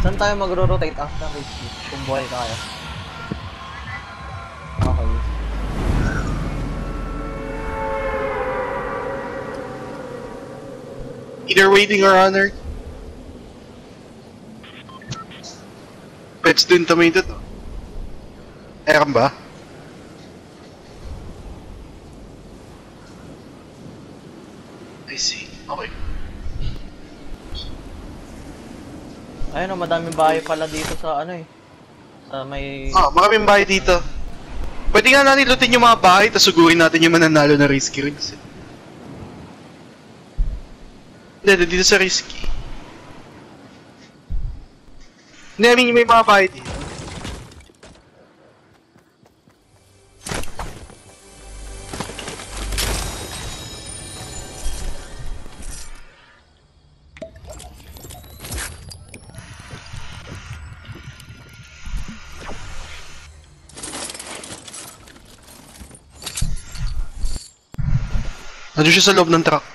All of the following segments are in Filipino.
Saan tayo magro-rotate after risky? Kung buhay tayo. Okay. Either waiting or honor. Pets din tomato to. Meron ba? I see. Okay. Ayun o, madaming bahay pala dito sa ano eh. Sa may... Ah, maraming bahay dito. Pwede nga natin lutin yung mga bahay, tapos sugurin natin yung mananalo na risky rigs. eh. Hindi, dito sa risky. Hindi, I mean, may mga bahay dito. Nandun siya sa loob ng truck.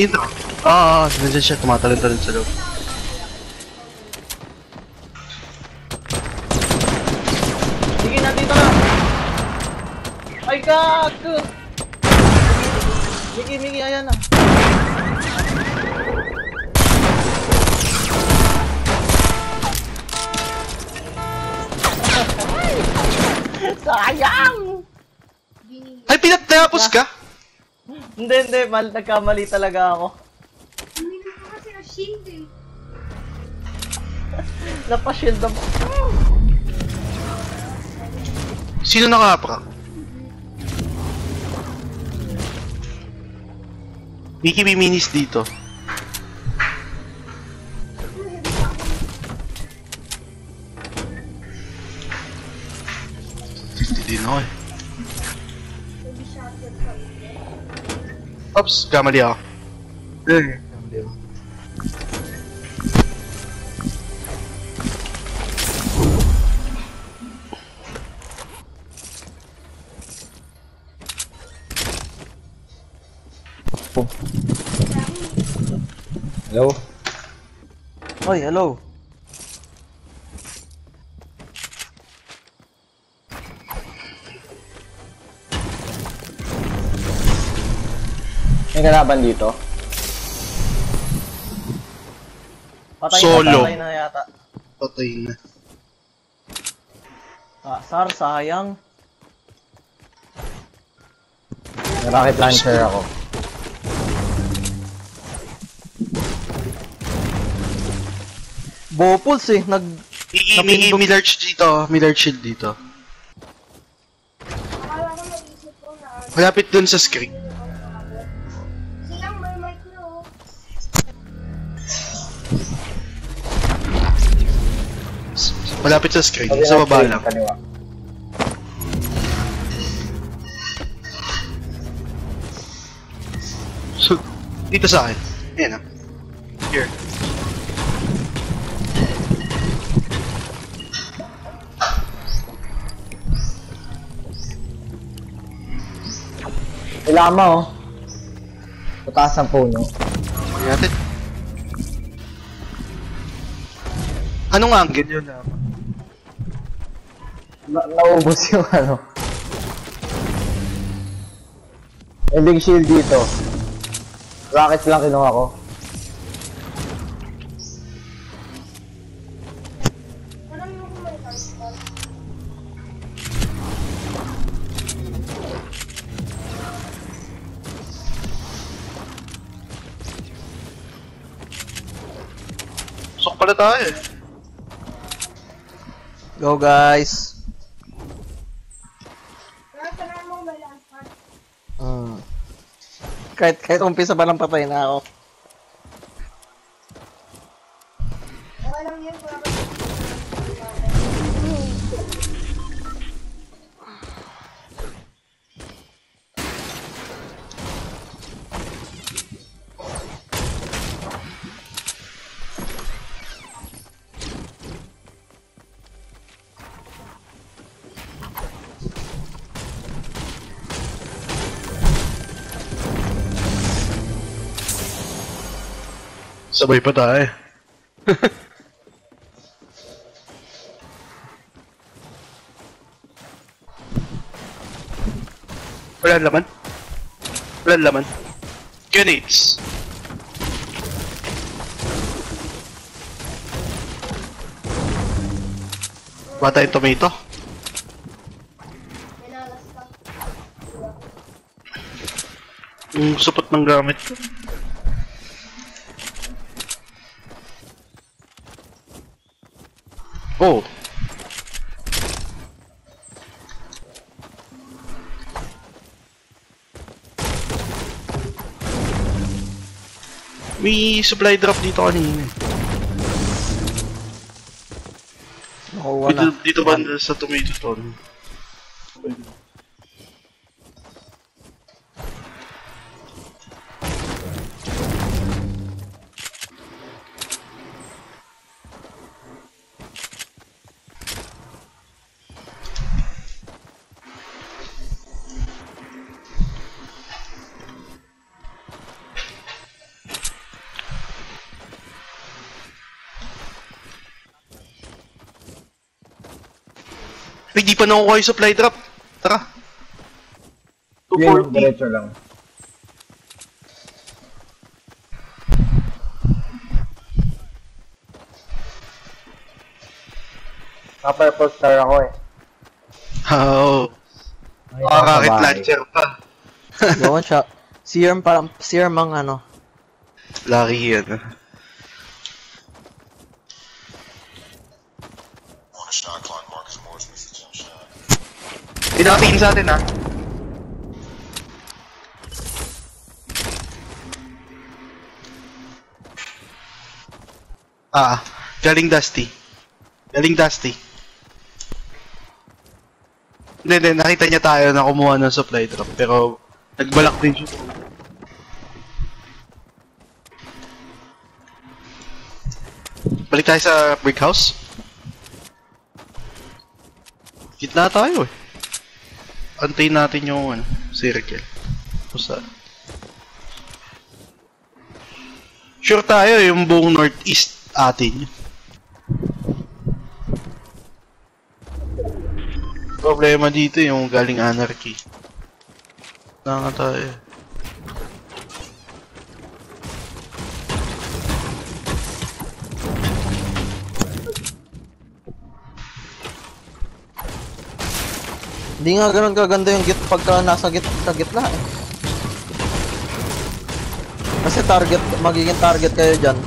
In truck. Ah, ah, nandyan siya. Tumatalon-talon sa loob. Sige, nandito na! Ay, kak! Miki, Miki, ayan na. Sayang! Ay, pinatapos ka? Hindi, hindi. Mal nagkamali talaga ako. Hindi na ako kasi na-shield eh. Napashield ako. Sino nakaprak? Mickey B. Minis dito. Fifty din ako eh. Maybe shotgun pa rin. Oops, kamali ako. Eh, kamali ako. Hello? Oy, hello. Kalaban dito? Patay Solo. na, patay na yata. Patay na. Ah, Sar, sayang. May rocket launcher ako. Bopuls eh, nag... Mickey, may large dito. May large shield dito. Malapit dun sa screen. Malapit sa screen. Sa baba lang. Kaliwa. So, dito sa akin. Ayan ah. Here. Ilama oh. Putaas ng puno. Ayan natin. Anong angle yun ah? Na naubos yung ano. May big shield dito. Rockets lang kinuha ko. Sok pala tayo eh. Go guys! Pero tanong mo may last part. Hmm. Kahit, kahit umpisa pa lang patay na ako. Sabay pa tayo. Wala laman. Wala laman. Grenades. Bata yung tomato. Yung supot ng gamit ko. Oh. May supply drop dito kanina. Nakuha Dito, na. dito ba sa tomato ton? Pa nakukuha yung supply drop. Tara. Yun, 240. diretso lang. Naka-purple star ako eh. Oo. Oh, rocket nakabahay. launcher pa. Gawin siya. Serum parang, serum ang ano. Lucky yan. Pinatingin sa atin ha. Ah, galing Dusty. Galing Dusty. Hindi, hindi, nakita niya tayo na kumuha ng supply drop, pero nagbalak din siya. Balik tayo sa brick house. Gitna tayo eh. Antayin natin yung ano, circle. Kung saan. Sure tayo yung buong northeast atin. Problema dito yung galing anarchy. Na nga tayo. Hindi nga ganun kaganda yung git pagka nasa git sa gitna eh. Kasi target, magiging target kayo dyan.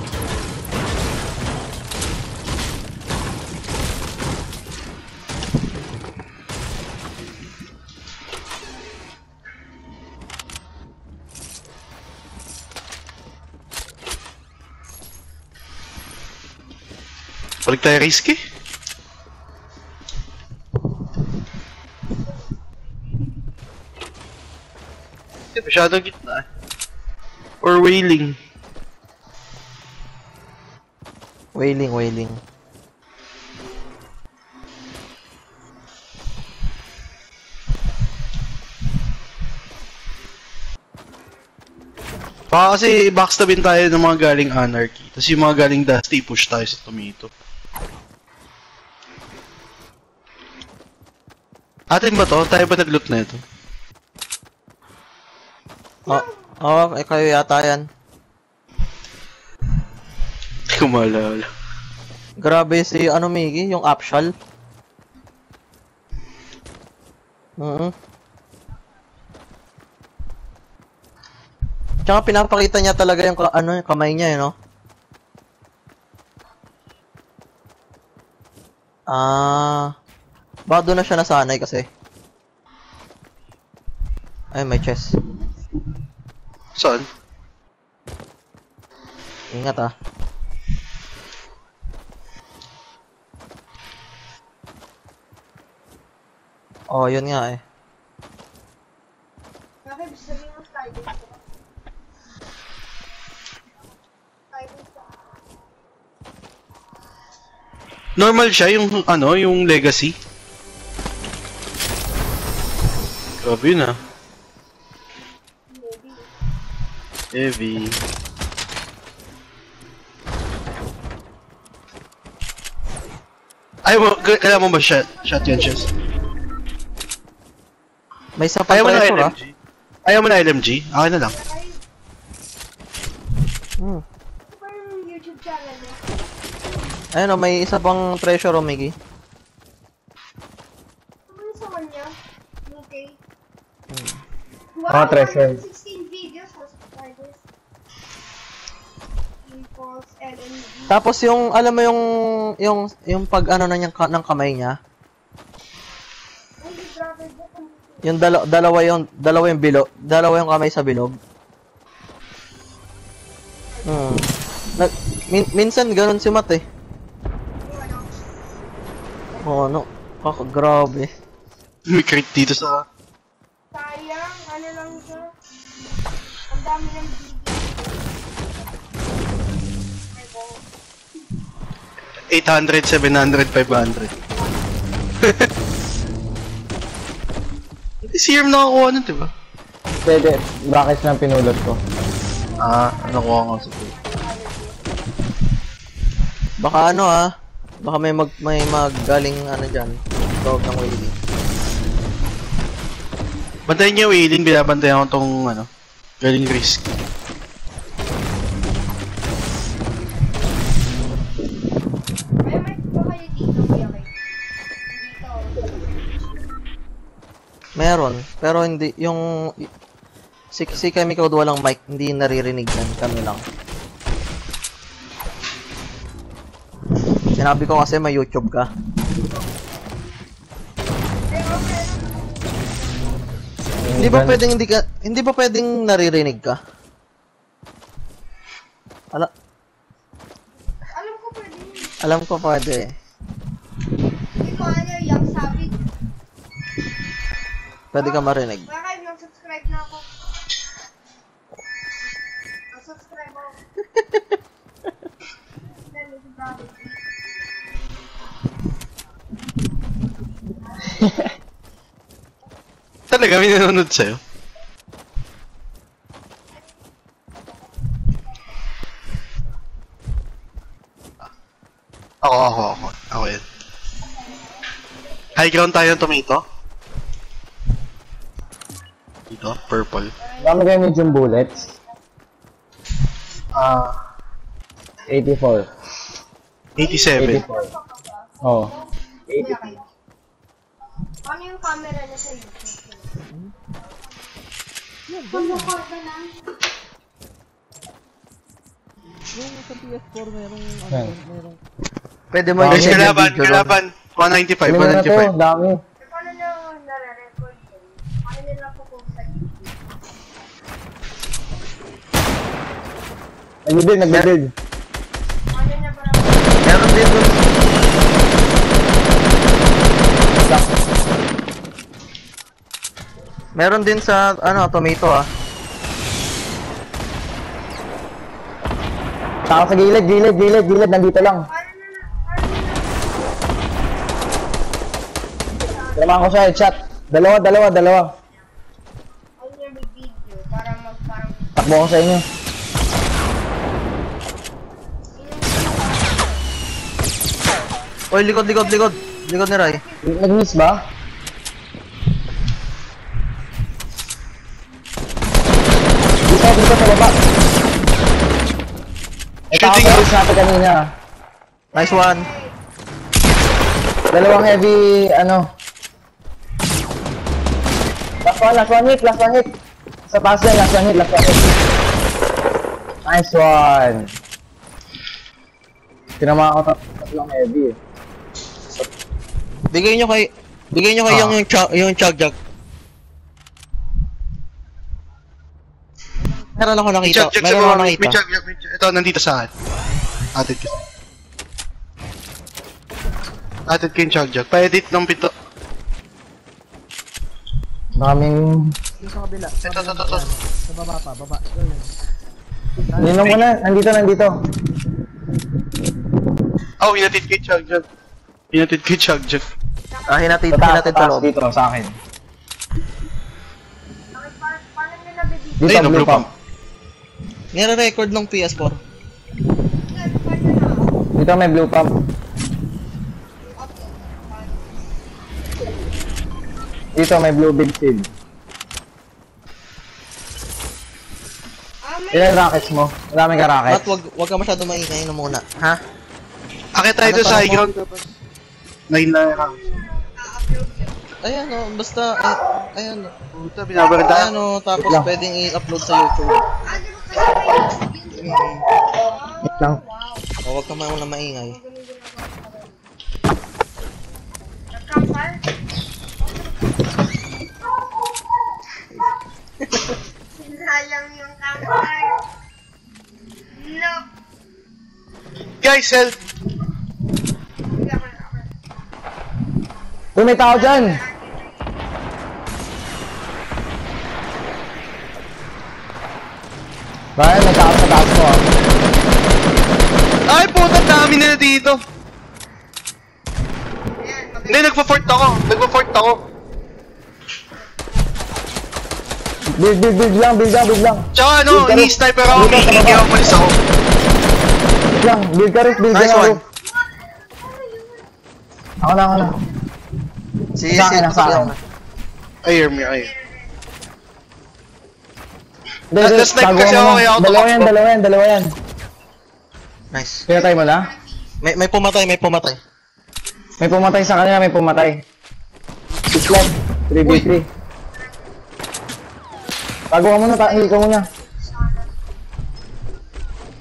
Balik tayo risky. Masyadong gitna. Or wailing. Wailing, wailing. Baka kasi backstabin tayo ng mga galing anarchy. Tapos yung mga galing dusty, push tayo sa tomato. Atin ba to? Tayo ba nag-loot na ito? Oh, oh, eh, kayo yata yan. Hindi ko maalala. Grabe si ano Miggy, yung Upshal. Mhm. Tsaka pinapakita niya talaga yung ano yung kamay niya, eh, no? Ah, baka doon na siya nasanay kasi. Ay, may chest. Saan? Ingat ah. Oh, yun nga eh. Bakit gusto sabihin mo sliding ko? Sliding ko. Normal siya yung ano, yung legacy. Grabe yun ah. Heavy. Ay mo, kailangan mo ba shot? Shot yan, Chess. May isa pa Ayaw mo na pressure ah. LMG? Ayaw mo na LMG? Okay na lang. Hmm. Ayun o, may isa pang treasure o, Miggy. Ito ba yung sa kanya? UK. Mga treasure. Tapos yung, alam mo yung, yung, yung pag ano na niyang, ka- ng kamay niya, yung dala, dalawa yung, dalawa yung bilog, dalawa yung kamay sa bilog. Hmm. Nag, min, minsan ganun si Matt eh. Oo, ano, kaka, grabe. May crit dito sa... Sayang, ano lang siya. Ang dami ng 800, 700, 500. Hindi si Yerm nakakuha nun, diba? Pwede, brackets lang pinulot ko. Ah, nakuha ko sa Baka ano ah, baka may mag, may magaling ano dyan, dog ng wailing. Bantayan niya yung wailing, binabantayan ko tong, ano, galing risk. Meron, pero hindi, yung, si, si Kemi Code walang mic, hindi naririnig yan, kami lang. Sinabi ko kasi may YouTube ka. Hindi ba pwedeng hindi ka, hindi ba pwedeng naririnig ka? Ala, Alam ko pwede alam ko pwede. Pwede ka marinig. Kuya Kay, nag-subscribe na ako. Nag-subscribe ako. Talaga, may nanonood sa'yo. Ako, ako, ako. Ako yan. High ground tayo ng tomato. Dami gamit yung bullets. Ah, 84. 87. 84. Oh. Kuya Kay. Ano yung camera niya sa YouTube? Ka na. Yung sa PS4 merong, Yan. merong... Pwede mo i-edit yung kalaban, kalaban. 195, Ano na to? 195. Dami. Eh, paano nyo nare-record yun? Paano nila po sa YouTube? Nag-build, nag-build. Meron din dun. Meron din sa, ano, tomato ah. Saka sa gilid, gilid, gilid, gilid. Nandito lang. Tinamaan ko sa headshot. Dalawa, dalawa, dalawa. Takbo ko sa inyo. Oy, likod, likod, likod. Likod ni Rai. Nag-miss ba? Dito, dito sa baba. Ito ako sa natin kanina. Nice one. Dalawang heavy, ano. Last one, last one hit, last one hit. Sa taas yan, last one hit, last one hit. Nice one. Tinama ako tat- tatlong heavy eh. Bigay nyo kay, bigay nyo kay Ah. yung, yung, chug, yung chug jug. Meron ako nakita. Sa Meron ako may nakita. chug, may chug. Ito, nandito sa akin. Atid ko. Atid ko yung chug jug. Pa-edit ng pito. Maraming... Sa kabila. Ito, ito, ito, ito. Sa baba pa, baba. Ninong ko na, nandito, nandito. Oh, hinatid ko yung chug jug. Hinatid ko yung chug jug. Ah, hinatid, sa hinatid sa loob. Dito, sa akin. Dito, Ayun, blue pump. Nire-record ng PS4. Dito may blue pump. Dito may blue big shield. Ilan rockets mo? Maraming ka rockets. Ba't wag, wag ka masyado maingay na muna, ha? Akit tayo ano doon sa high ground. Nine na rockets. Ayan o, basta, ay, ayan o. Puta, binabarda. Ayan o, tapos Wait lang. pwedeng i-upload sa YouTube. Ah? Wait lang. O, wag ka muna maingay. Sinayang yung campfire. No. Guys, help! Uy, may tao dyan! Ryan, may tao sa taas mo ah. Ay, puta, dami nila dito. Hindi, nagpa-fort ako. Nagpa-fort ako. Build, build, build lang, build lang, build lang. Tsaka ano, Build ka rin. ni-sniper ako, hindi ako malis ako. Build lang, build ka rin, build ka Nice lang. one. bro. Ako na, ako na. Si, Sa si, akin, sa akin. Ay, hear me, last night tago kasi ako, kaya ako Dalawa yan, dalawa yan, dalawa yan. Nice. Pinatay mo na? May, may pumatay, may pumatay. May pumatay sa kanya, may pumatay. Six left, 3v3. Tago ka muna, heal ka muna.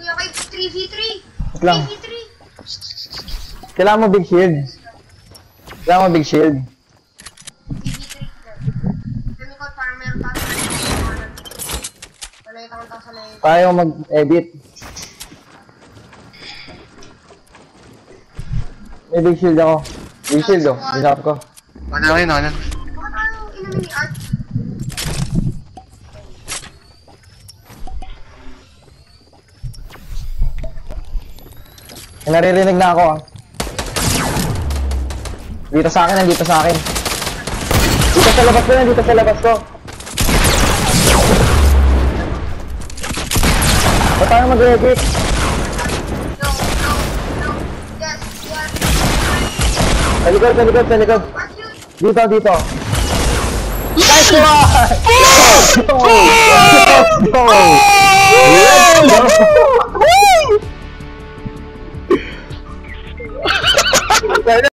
Kuya kay 3v3. Wait lang. 3v3. Kailangan mo big shield. Kailangan mo big shield. 3v3. Kami ko parang meron pa. Wala yung sa layo. Tayo mag-edit. May big shield ako. Big shield oh, disap ko. Ano lang yun, ano? Naririnig na ako ah. Dito sa akin, nandito sa akin. Dito sa labas ko yan, dito sa labas ko. Ba't tayo mag-edit? Sa likod, sa likod, sa likod. Art yun. Dito, dito. Nice one! Let's go! Let's go! Let's go!